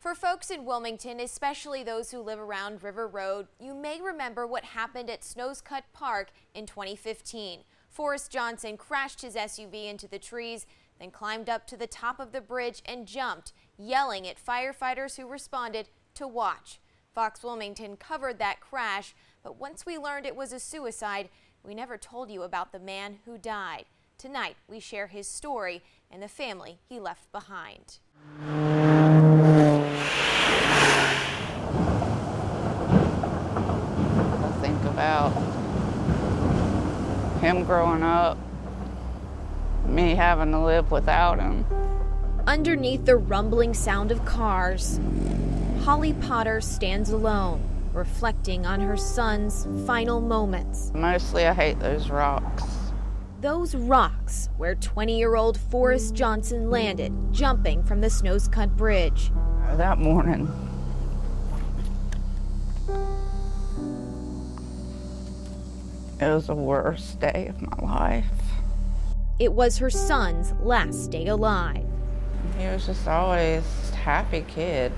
For folks in Wilmington, especially those who live around River Road, you may remember what happened at Snows Cut Park in 2015. Forrest Johnson crashed his SUV into the trees, then climbed up to the top of the bridge and jumped, yelling at firefighters who responded to watch. Fox Wilmington covered that crash, but once we learned it was a suicide, we never told you about the man who died. Tonight, we share his story and the family he left behind. about him growing up, me having to live without him. Underneath the rumbling sound of cars, Holly Potter stands alone, reflecting on her son's final moments. Mostly, I hate those rocks. Those rocks where 20 year old Forrest Johnson landed, jumping from the Snow's Cut Bridge. That morning, It was the worst day of my life. It was her son's last day alive. He was just always a happy kid.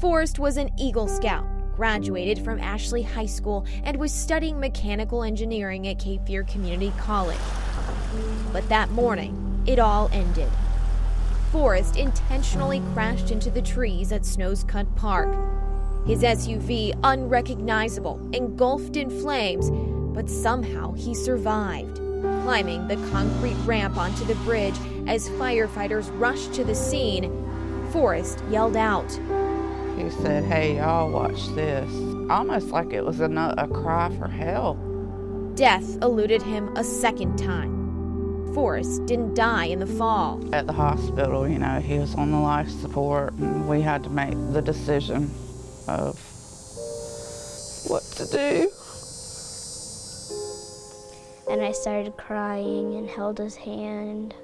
Forrest was an Eagle Scout, graduated from Ashley High School, and was studying mechanical engineering at Cape Fear Community College. But that morning, it all ended. Forrest intentionally crashed into the trees at Snow's Cut Park. His SUV, unrecognizable, engulfed in flames, but somehow he survived, climbing the concrete ramp onto the bridge as firefighters rushed to the scene. Forrest yelled out. He said, Hey, y'all, watch this. Almost like it was a, a cry for help. Death eluded him a second time. Forrest didn't die in the fall. At the hospital, you know, he was on the life support, and we had to make the decision of what to do and I started crying and held his hand.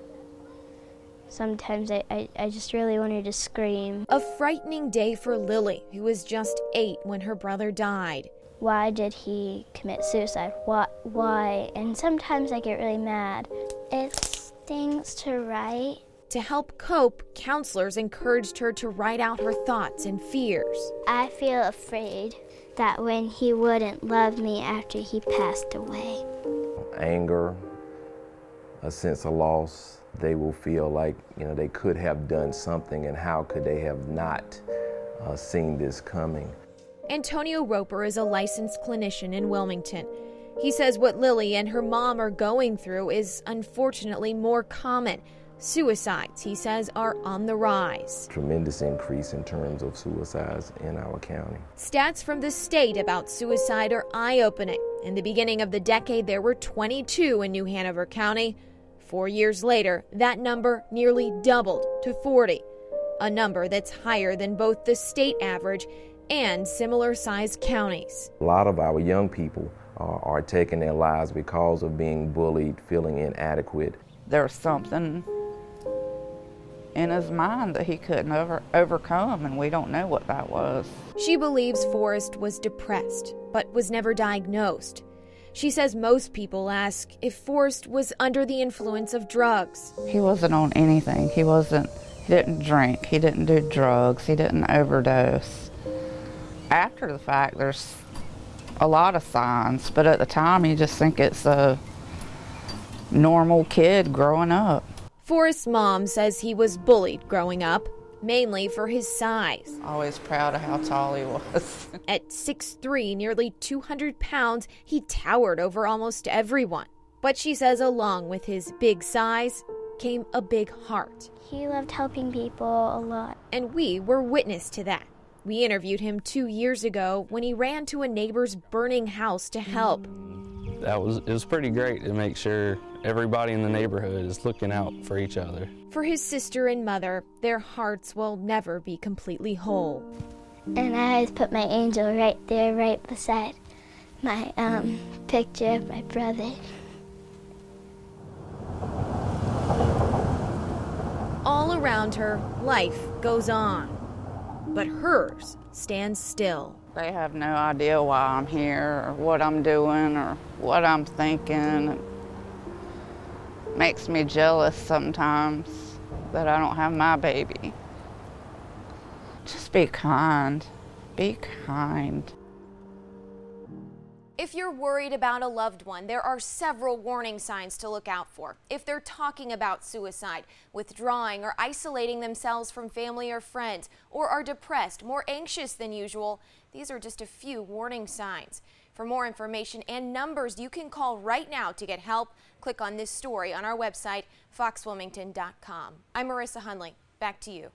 Sometimes I, I, I, just really wanted to scream. A frightening day for Lily, who was just eight when her brother died. Why did he commit suicide? Why? Why? And sometimes I get really mad. It stings to write. To help cope, counselors encouraged her to write out her thoughts and fears. I feel afraid that when he wouldn't love me after he passed away anger, a sense of loss. They will feel like you know they could have done something, and how could they have not uh, seen this coming? Antonio Roper is a licensed clinician in Wilmington. He says what Lily and her mom are going through is unfortunately more common. Suicides, he says, are on the rise. Tremendous increase in terms of suicides in our county. Stats from the state about suicide are eye opening. In the beginning of the decade, there were 22 in New Hanover County. Four years later, that number nearly doubled to 40, a number that's higher than both the state average and similar sized counties. A lot of our young people are, are taking their lives because of being bullied, feeling inadequate. There's something in his mind that he couldn't over, overcome, and we don't know what that was. She believes Forrest was depressed, but was never diagnosed. She says most people ask if Forrest was under the influence of drugs. He wasn't on anything. He wasn't, he didn't drink, he didn't do drugs, he didn't overdose. After the fact, there's a lot of signs, but at the time, you just think it's a normal kid growing up. Forrest's mom says he was bullied growing up, mainly for his size. Always proud of how tall he was. At 6'3, nearly 200 pounds, he towered over almost everyone. But she says, along with his big size, came a big heart. He loved helping people a lot. And we were witness to that. We interviewed him two years ago when he ran to a neighbor's burning house to help that was it was pretty great to make sure everybody in the neighborhood is looking out for each other. For his sister and mother, their hearts will never be completely whole. And I always put my angel right there, right beside my um, picture of my brother. All around her, life goes on, but hers stands still. They have no idea why I'm here or what I'm doing or what I'm thinking. Makes me jealous sometimes that I don't have my baby. Just be kind. Be kind. If you're worried about a loved one, there are several warning signs to look out for. If they're talking about suicide, withdrawing or isolating themselves from family or friends, or are depressed, more anxious than usual, these are just a few warning signs. For more information and numbers you can call right now to get help, click on this story on our website, foxwilmington.com. I'm Marissa Hunley. Back to you.